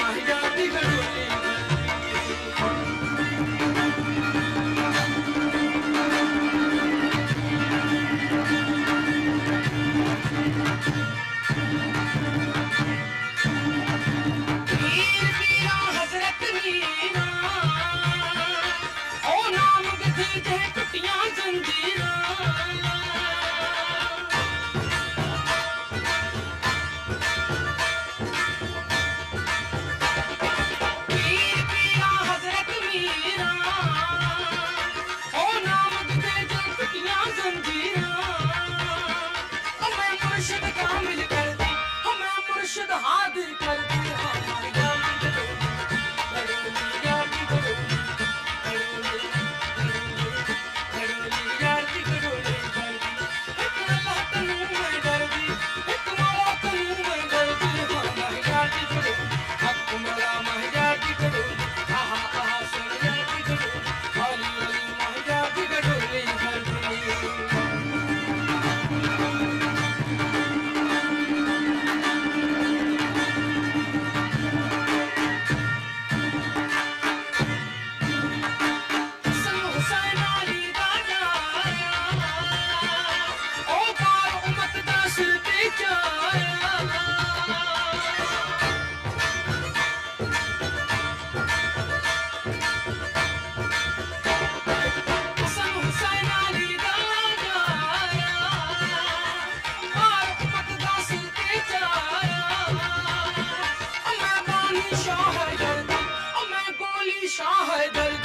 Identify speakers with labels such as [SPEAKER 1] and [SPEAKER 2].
[SPEAKER 1] ಮಹಜಾತಿಗಳು शाहदल मैं बोली शाहदल